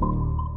you